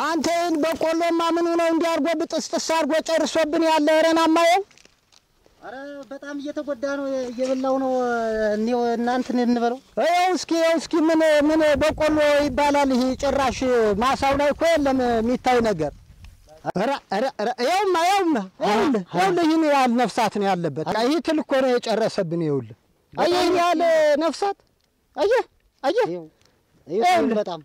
አንተ ይህን በቆሎማ ምኑ ነው እንዲያርጎ ብጥስጥስ አርጎ ጨርሶብን ያለ? ረናማየው አረ በጣም እየተጎዳ ነው፣ እየበላው ነው። እኔው እናንትን እንበለው። ይኸው እስኪ ይኸው እስኪ ምን ምን በቆሎ ይባላል ይሄ ጭራሽ? ማሳው ላይ እኮ የለም የሚታይ ነገር። ኧረ ኧረ ኧረ ይኸውማ ይኸውማ ይኸውልህ ይኸውልህ ይህን ያህል ነፍሳት ነው ያለበት። ይህ ትል እኮ ነው የጨረሰብን። ይኸውልህ አየህ ይህን ያህል ነፍሳት? አየህ አየህ። ይኸው ይኸው በጣም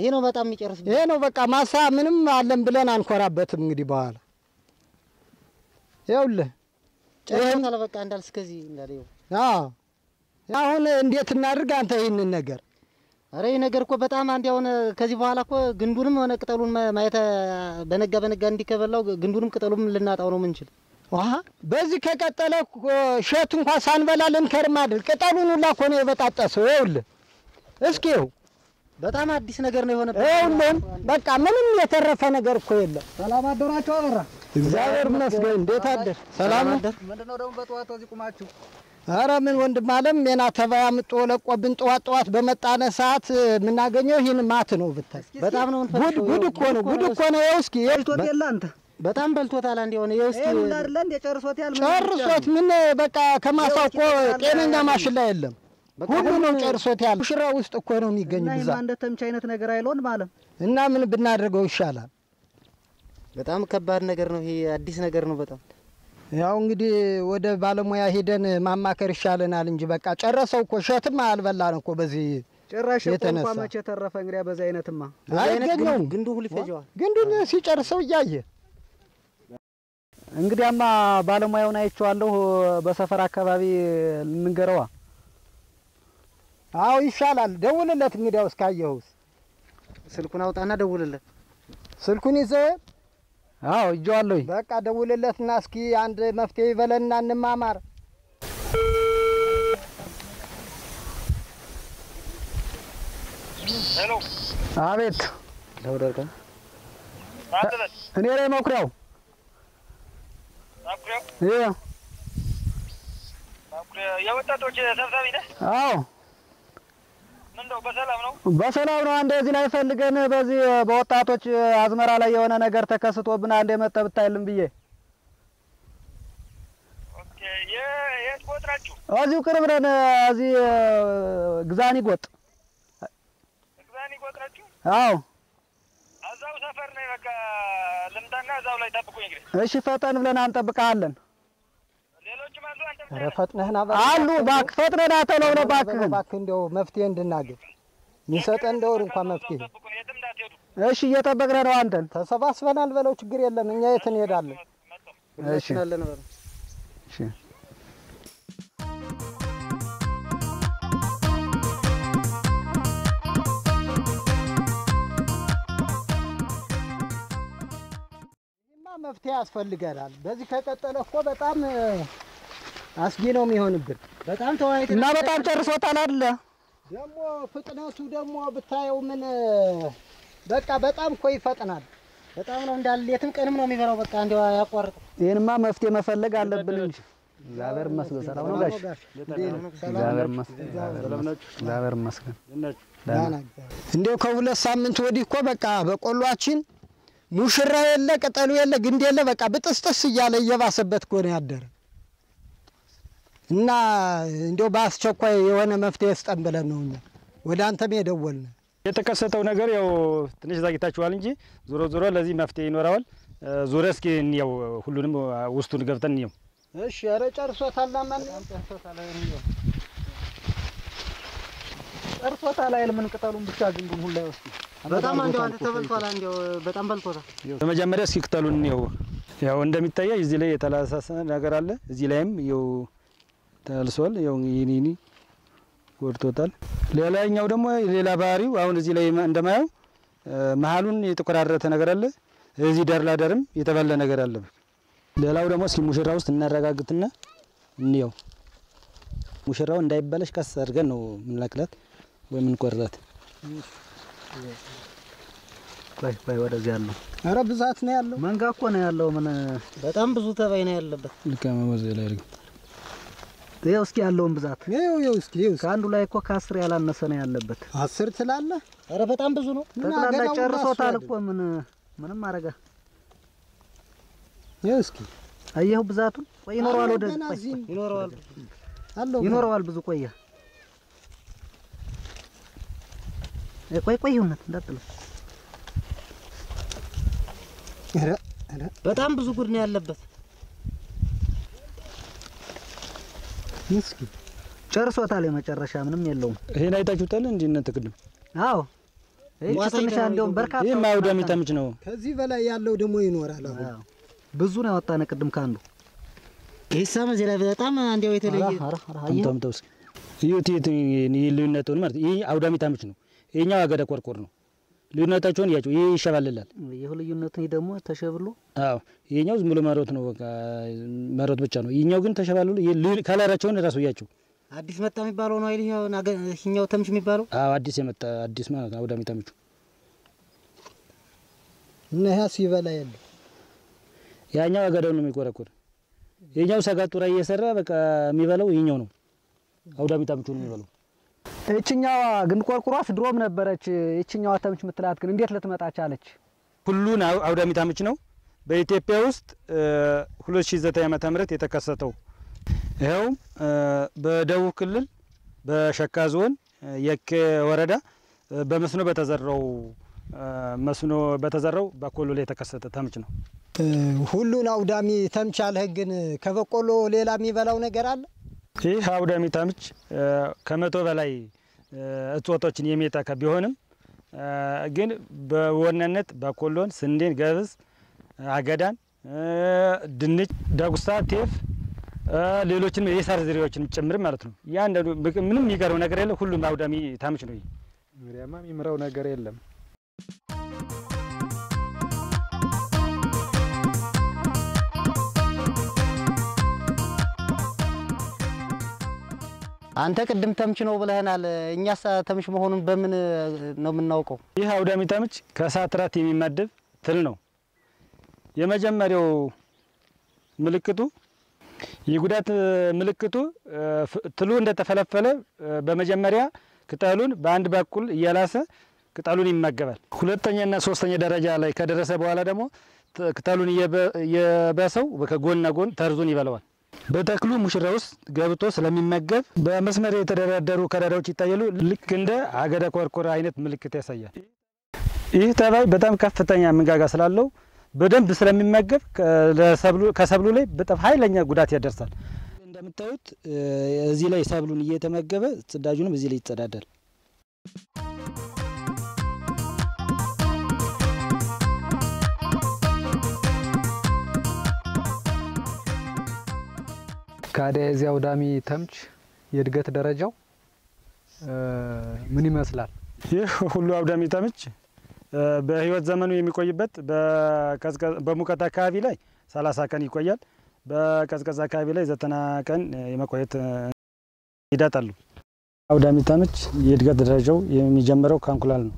ይሄ ነው በጣም የሚጨርስ ይሄ ነው በቃ ማሳ ምንም አለን ብለን አንኮራበትም እንግዲህ በኋላ ይኸውልህ ጨርሶታል። በቃ እንዳል እስከዚህ እንዳል ይኸው አዎ አሁን እንዴት እናድርግ አንተ ይህንን ነገር አረ ይህ ነገር እኮ በጣም አንድ አሁን ከዚህ በኋላ እኮ ግንዱንም ሆነ ቅጠሉን ማየት በነጋ በነጋ እንዲከበላው ግንዱንም ቅጠሉም ልናጣው ነው ምንችል። በዚህ ከቀጠለ እሸት እንኳ ሳንበላ ልንከርም አይደል? ቅጠሉን ሁላ እኮ ነው የበጣጠሰው። ይኸውልህ እስኪ ይኸው በጣም አዲስ ነገር ነው የሆነ። ይኸውልህ በቃ ምንም የተረፈ ነገር እኮ የለም። ሰላም አደራችሁ። አበራ እግዚአብሔር ይመስገን። እንዴት አደር? ሰላም ነው? ምንድነው ደግሞ በጠዋት እዚህ ቁማችሁ? ኧረ ምን ወንድም አለም ሜና ተባያ ምጦ ለቆብን ጠዋት ጠዋት በመጣነ ሰዓት የምናገኘው ይህን ማት ነው ብታይ። በጣም ነው ጉድ ጉድ እኮ ነው ጉድ እኮ ነው። ይኸው እስኪ በልቶት የለ አንተ በጣም በልቶታል። አንድ የሆነ እንደ ጨርሶት ምን በቃ ከማሳው እኮ ጤነኛ ማሽላ የለም። ሁሉ ነው ጨርሶት ያለ ሽራ ውስጥ እኮ ነው የሚገኝ ብዛት እንደ ተምች አይነት ነገር አይሎን ማለት እና ምን ብናደርገው ይሻላል? በጣም ከባድ ነገር ነው ይሄ። አዲስ ነገር ነው በጣም ያው እንግዲህ ወደ ባለሙያ ሄደን ማማከር ይሻለናል እንጂ በቃ ጨረሰው እኮ እሸትም አልበላን እኮ በዚህ ጭራሽ እኮ የተነሳ መቼ ተረፈ እንግዲያ በዚህ አይነትማ አይገኘውም። ግንዱ ሁሉ ይፈጀዋል። ግንዱን ሲጨርሰው እያየ እንግዲያማ ባለሙያውን አይቼዋለሁ። በሰፈር አካባቢ ልንገረዋ። አዎ ይሻላል። ደውልለት እንግዲያው እስካየኸውስ ስልኩን አውጣና ደውልለት። ስልኩን ይዘህ አዎ እጀዋለሁኝ። በቃ ደውልለትና እስኪ አንድ መፍትሄ ይበለንና እንማማር። ሄሎ አቤት ማንተበት እኔ ላይ መኩሪያው ማኩሪያ የወጣቶች ሰብሳቢ ነህ? አዎ በሰላም ነው? በሰላም ነው። አንድ እዚህ ላይ ፈልገን በዚህ በወጣቶች አዝመራ ላይ የሆነ ነገር ተከስቶብን አንድ የመጣ ብታይልን ብዬ? እዚሁ ቅርብ ነን። እዚህ ግዛኒ ጎጥ።? አዎ እዛው ሰፈር ነኝ። በቃ ልምጣና እዛው ላይ ጠብቁኝ። እንግዲህ እሺ፣ ፈጠን ብለን አንጠብቀሃለን። ሌሎችም አሉ። አንተ ብቻ ኧረ ነህ? ፈጥነህና አሉ እባክህ ፈጥነን አተለው ነው እባክህን። እባክህ እንዲያው መፍትሄ እንድናገኝ የሚሰጠን እንደው እንኳን መፍትሄ እሺ፣ እየጠበቅን ነው አንተን። ተሰባስበናል በለው ችግር የለም እኛ የት እንሄዳለን? እሺ እሺ መፍትሄ ያስፈልገናል። በዚህ ከቀጠለ እኮ በጣም አስጊ ነው የሚሆንብን። በጣም ተወያይተን እና በጣም ጨርሶታል አይደለ? ደግሞ ፍጥነቱ ደግሞ ብታየው ምን በቃ በጣም እኮ ይፈጥናል። በጣም ነው እንዳለ ሌትም ቀንም ነው የሚበላው። በቃ እንዲያው ያቋርጥ ይህንማ መፍትሄ መፈለግ አለብን እንጂ። እግዚአብሔር ይመስገን። ሰላም ነው ጋሽ? እግዚአብሔር ይመስገን። እግዚአብሔር ይመስገን። እንዲያው ከሁለት ሳምንት ወዲህ እኮ በቃ በቆሏችን ሙሽራ የለ ቅጠሉ የለ ግንድ የለ በቃ ብጥስጥስ እያለ እየባሰበት እኮ ነው ያደረ እና እንዲያው በአስቸኳይ የሆነ መፍትሄ ስጠን ብለን ነው እኛ ወደ አንተም የደወልን። የተከሰተው ነገር ያው ትንሽ ዛግታችኋል እንጂ ዞሮ ዞሮ ለዚህ መፍትሄ ይኖረዋል። ዞረ እስኪ እንየው፣ ሁሉንም ውስጡን ገብተን እንየው። እሺ ኧረ ጨርሶታል። ማን ጨርሶታል አይል ምን ቅጠሉን ብቻ ግንዱን ሁላ ይወስዱ። በጣም እንዲያው አንተ ተበልቷል። እንዲያው በጣም በልቶታል። በመጀመሪያ እስኪ ቅጠሉን እንየው። ያው እንደሚታየው እዚህ ላይ የተላሰሰ ነገር አለ። እዚህ ላይም ያው ተልሷል። ያው ይህን ይህን ጎድቶታል። ሌላኛው ደግሞ ሌላ ባህሪው አሁን እዚህ ላይ እንደማየው መሀሉን የተቆራረጠ ነገር አለ። እዚህ ዳር ላዳርም የተበለ ነገር አለ። ሌላው ደግሞ እስኪ ሙሽራ ውስጥ እናረጋግጥና እንየው። ሙሽራው እንዳይበለሽ ቀስ አድርገን ነው የምንለቅላት ወይ የምንቆርጣት። ቆይ ቆይ ወደዚህ ያለው ኧረ ብዛት ነው ያለው። መንጋ እኮ ነው ያለው። ምን በጣም ብዙ ተባይ ነው ያለበት። ልቀመ በዚህ ላይ አድርገው ይኸው እስኪ ያለውን ብዛት ይኸው ይኸው እስኪ ይኸው እስኪ ከአንዱ ላይ እኮ ከአስር ያላነሰ ነው ያለበት። አስር ትላለህ? ኧረ በጣም ብዙ ነው። ምን ጠቅላላ ጨርሶታል እኮ ምን ምንም አረጋ። ይኸው እስኪ አየኸው ብዛቱን። ቆይ ይኖረዋል፣ ወደ ይኖረዋል። አለው ይኖረዋል፣ ብዙ ቆየ። ቆይ ቆይ ይሁን እንዳጥለው በጣም ብዙ ጉድ ነው ያለበት። ምስኪ ጨርሶታል። የመጨረሻ ምንም የለውም። ይሄን አይታችሁታል እንዴ እናንተ ቅድም? አዎ ትንሽ በርካታ ይህ አውዳሚ ታምች ነው። ከዚህ በላይ ያለው ደግሞ ይኖራል። አሁን አዎ ብዙ ነው ያወጣነ ቅድም ይሳም እዚህ ላይ በጣም እንዲያው የተለየ አምጣው እስኪ ልዩነቱን ማለት ይህ አውዳሚ ታምች ነው። ይሄኛው አገዳ ቆርቆር ነው። ልዩነታቸውን እያቸው ይህ ይሸባልላል። ይህ ልዩነቱ ይህ ደግሞ ተሸብሎ አዎ ይሄኛው ዝም ብሎ መሮት ነው፣ በቃ መሮት ብቻ ነው። ይሄኛው ግን ተሸባልሎ ከለራቸውን እራሱ እያቸው። አዲስ መጣ የሚባለው ነው አይደል? ይኸኛው ተምች የሚባለው አዎ አዲስ የመጣ አዲስ ማለት ነው አውዳሚ ታምቹ። እና ያ ሲበላ የለ ያኛው አገዳውን ነው የሚቆረቆር። ይሄኛው ሰጋጡራ እየሰራ በቃ የሚበላው ይሄኛው ነው። አውዳሚ ታምቹ ነው የሚበላው። ይችኛዋ ግን ቆርቁሯስ ድሮም ነበረች። ይችኛዋ ተምች የምትላት ግን እንዴት ልትመጣ ቻለች? ሁሉን አው- አውዳሚ ታምች ነው በኢትዮጵያ ውስጥ 2009 ዓመተ ምህረት የተከሰተው ይኸው እ፣ በደቡብ ክልል በሸካ ዞን የኬ ወረዳ በመስኖ በተዘራው መስኖ በተዘራው በቆሎ ላይ የተከሰተ ተምች ነው። ሁሉን አውዳሚ ተምች አልህ። ግን ከበቆሎ ሌላ የሚበላው ነገር አለ? ይህ አውዳሚ ታምች እ፣ ከመቶ በላይ እጽዋቶችን የሚያጠቃ ቢሆንም ግን በዋናነት በቆሎን፣ ስንዴን፣ ገብስ፣ አገዳን፣ ድንች፣ ዳጉሳ፣ ቴፍ ሌሎችንም የሳር ዝርያዎችን ጭምር ማለት ነው። ያንዳንዱ ምንም የሚቀረው ነገር የለ። ሁሉም አውዳሚ ታምች ነው። እንግዲያማ የሚምረው ነገር የለም። አንተ ቅድም ተምች ነው ብለህናል። እኛስ ተምች መሆኑን በምን ነው የምናውቀው? ይህ አውዳሚ ታምች ከሳትራት የሚመደብ ትል ነው። የመጀመሪያው ምልክቱ የጉዳት ምልክቱ ትሉ እንደተፈለፈለ በመጀመሪያ ቅጠሉን በአንድ በኩል እያላሰ ቅጠሉን ይመገባል። ሁለተኛና ሶስተኛ ደረጃ ላይ ከደረሰ በኋላ ደግሞ ቅጠሉን እየበ- እየበሰው ከጎንና ጎን ተርዙን ይበለዋል። በተክሉ ሙሽራ ውስጥ ገብቶ ስለሚመገብ በመስመር የተደረደሩ ቀዳዳዎች ይታያሉ። ልክ እንደ አገዳ ቆርቆር አይነት ምልክት ያሳያል። ይህ ተባይ በጣም ከፍተኛ መንጋጋ ስላለው በደንብ ስለሚመገብ ከሰብሉ- ላይ በጣም ኃይለኛ ጉዳት ያደርሳል። እንደምታዩት እዚህ ላይ ሰብሉን እየተመገበ ጽዳጁንም እዚህ ላይ ይጸዳዳል። የዚህ አውዳሚ ተምች የእድገት ደረጃው ምን ይመስላል? ይህ ሁሉ አውዳሚ ተምች በህይወት ዘመኑ የሚቆይበት በሙቀት አካባቢ ላይ 30 ቀን ይቆያል። በቀዝቀዝ አካባቢ ላይ ዘጠና ቀን የመቆየት ሂደት አለው። አውዳሚ ተምች የእድገት ደረጃው የሚጀምረው ከእንቁላል ነው።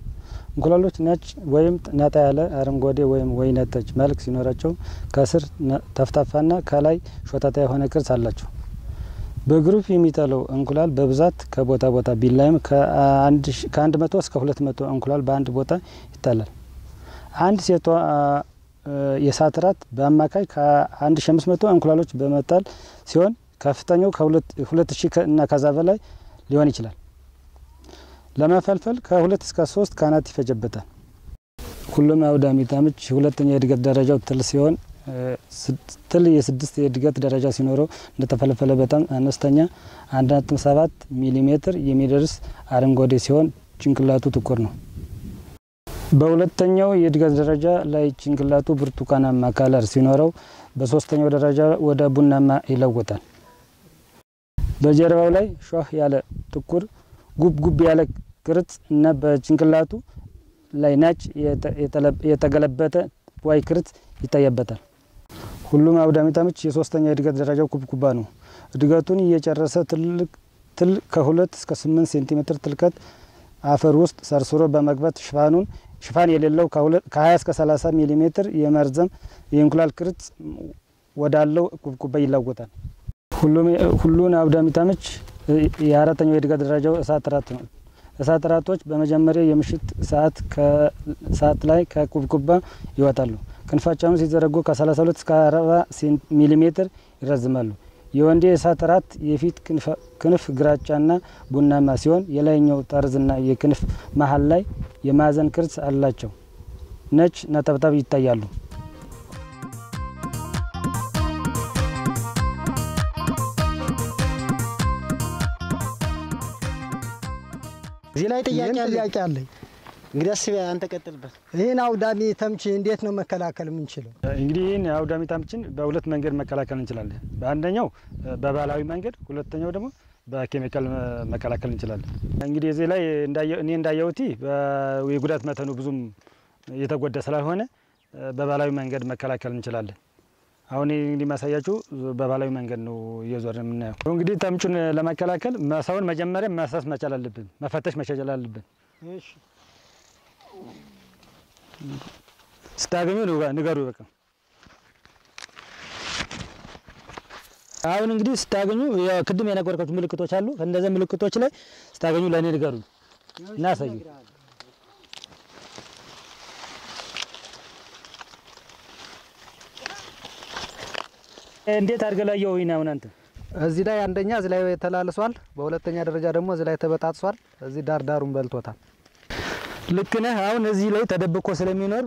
እንቁላሎች ነጭ ወይም ነጣ ያለ አረንጓዴ ወይም ወይነ ጠጅ መልክ ሲኖራቸው ከስር ጠፍጣፋና ከላይ ሾጣጣ የሆነ ቅርጽ አላቸው። በ group የሚጣለው እንቁላል በብዛት ከቦታ ቦታ ቢለያይም ከአንድ መቶ እስከ ሁለት መቶ እንቁላል በአንድ ቦታ ይጣላል። አንድ ሴቷ እ፣ የእሳት ራት በአማካይ ከአንድ ሺ አምስት መቶ እንቁላሎች በመጣል ሲሆን ከፍተኛው ከሁለት ሺህ እና ከዛ በላይ ሊሆን ይችላል። ለመፈልፈል ከሁለት እስከ ሶስት ቀናት ይፈጅበታል። ሁሉን አውዳሚ ተምች ሁለተኛ የእድገት ደረጃው ትል ሲሆን ትሉ ስድስት የእድገት ደረጃ ሲኖረው እንደተፈለፈለ በጣም አነስተኛ አንድ ነጥብ ሰባት ሚሊ ሜትር የሚደርስ አረንጓዴ ሲሆን ጭንቅላቱ ጥቁር ነው። በሁለተኛው የእድገት ደረጃ ላይ ጭንቅላቱ ብርቱካናማ color ሲኖረው በሶስተኛው ደረጃ ወደ ቡናማ ይለወጣል። በጀርባው ላይ ሾህ ያለ ጥቁር ጉብ ጉብ ያለ ቅርጽ እና በጭንቅላቱ ላይ ነጭ የተገለበጠ Y ቅርጽ ይታየበታል። ሁሉን አውዳሚ ተምች የሶስተኛ የእድገት ደረጃው ኩብኩባ ነው። እድገቱን የጨረሰ ትልቅ ትል ከሁለት እስከ ስምንት ሴንቲሜትር ጥልቀት አፈር ውስጥ ሰርስሮ በመግባት ሽፋኑን ሽፋን የሌለው ከ20 እስከ 30 ሚሊ ሜትር የሚረዝም የእንቁላል ቅርጽ ወዳለው ኩብኩባ ይለወጣል። ሁሉን አውዳሚ ተምች የአራተኛው የእድገት ደረጃው እሳት እራት ነው። እሳት እራቶች በመጀመሪያ የምሽት ሰዓት ሰዓት ላይ ከኩብኩባ ይወጣሉ። ክንፋቸውን ሲዘረጉ ከ32 እስከ 40 ሚሊ ሜትር ይረዝማሉ። የወንዴ የእሳት እራት የፊት ክንፍ ግራጫና ቡናማ ሲሆን የላይኛው ጠርዝና የክንፍ መሀል ላይ የማዕዘን ቅርጽ አላቸው። ነጭ ነጠብጣብ ይታያሉ። እዚህ ላይ ጥያቄ አለኝ። እንግዲህ አስቢ፣ አንተ ቀጥልበት። ይህን አውዳሚ ተምች እንዴት ነው መከላከል የምንችለው? እንግዲህ ይህን አውዳሚ ተምችን በሁለት መንገድ መከላከል እንችላለን። በአንደኛው በባህላዊ መንገድ፣ ሁለተኛው ደግሞ በኬሚካል መከላከል እንችላለን። እንግዲህ እዚህ ላይ እኔ እንዳየሁት የጉዳት መጠኑ ብዙም የተጎዳ ስላልሆነ በባህላዊ መንገድ መከላከል እንችላለን። አሁን እንግዲህ ማሳያችሁ በባህላዊ መንገድ ነው እየዞርን የምናየው። እንግዲህ ተምቹን ለመከላከል ማሳውን መጀመሪያ ማሳስ መቻል አለብን፣ መፈተሽ መቻል አለብን። ስታገኙ ንገሩ። በቃ አሁን እንግዲህ ስታገኙ ቅድም የነገርኳችሁ ምልክቶች አሉ። ከእነዚህ ምልክቶች ላይ ስታገኙ ለእኔ ንገሩ እና እንዴት አድርገህ ላየው? አሁን አንተ እዚህ ላይ አንደኛ እዚህ ላይ ተላልሷል። በሁለተኛ ደረጃ ደግሞ እዚህ ላይ ተበጣጥሷል። እዚህ ዳር ዳሩን በልቶታል። ልክ ነህ። አሁን እዚህ ላይ ተደብቆ ስለሚኖር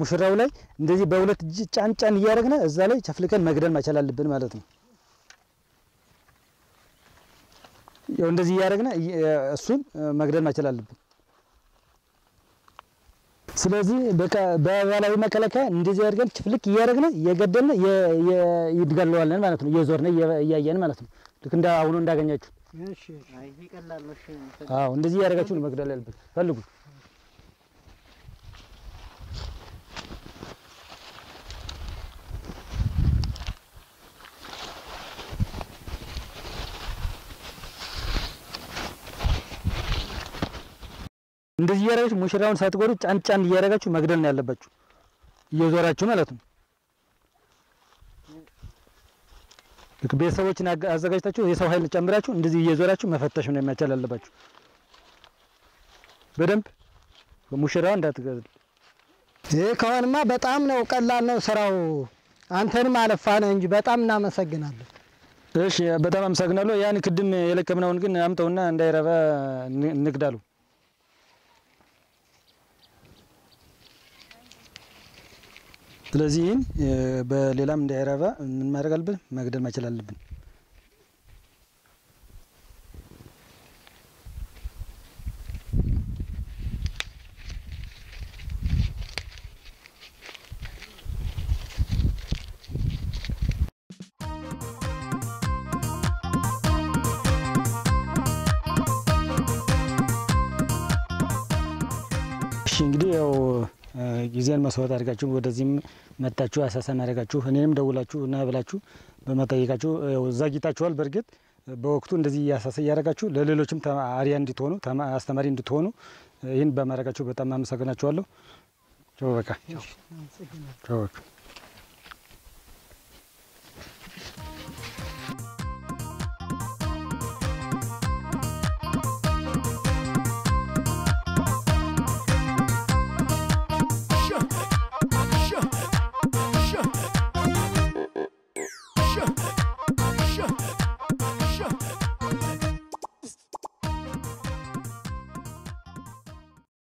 ሙሽራው ላይ እንደዚህ በሁለት እጅ ጫን ጫን እያደረግን እዛ ላይ ቸፍልቀን መግደል መቻል አለብን ማለት ነው። ያው እንደዚህ እያደረግን እሱን መግደል መቻል አለብን። ስለዚህ በቃ በባህላዊ መከላከያ እንደዚህ አድርገን ችፍልክ እያደረግን እየገደልን ይድገለዋለን ማለት ነው። እየዞርን እያየን ማለት ነው። ልክ እንደ አሁኑ እንዳገኛችሁ። አዎ እንደዚህ እያደረጋችሁ ነው መግደል ያለበት። ፈልጉ እንደዚህ እያደረጋችሁ ሙሽራውን ሳትጎዱ ጫን ጫን እያደረጋችሁ መግደል ነው ያለባችሁ፣ እየዞራችሁ ማለት ነው። ልክ ቤተሰቦችን አዘጋጅታችሁ የሰው ኃይል ጨምራችሁ እንደዚህ እየዞራችሁ መፈተሽ ነው መቻል አለባችሁ። በደንብ ሙሽራው እንዳትገድል። ይህ ከሆንማ በጣም ነው ቀላል ነው ስራው። አንተንም አለፋነ እንጂ በጣም እናመሰግናለን። እሺ፣ በጣም አመሰግናለሁ። ያን ቅድም የለቀምነውን ግን አምጠውና እንዳይረባ ን- ስለዚህ ይህን በሌላም እንዳይረባ ምን ማድረግ አለብን? መግደል መቻል አለብን። እንግዲህ ያው ጊዜን መስዋዕት አድርጋችሁ ወደዚህም መጣችሁ አሳሳ ማድረጋችሁ እኔንም ደውላችሁ እና ብላችሁ በመጠየቃችሁ ዘግይታችኋል። በእርግጥ በወቅቱ እንደዚህ እያሳሳ እያደረጋችሁ ለሌሎችም አርአያ እንድትሆኑ ተማ- አስተማሪ እንድትሆኑ ይህን በማድረጋችሁ በጣም አመሰግናችኋለሁ። ቻው በቃ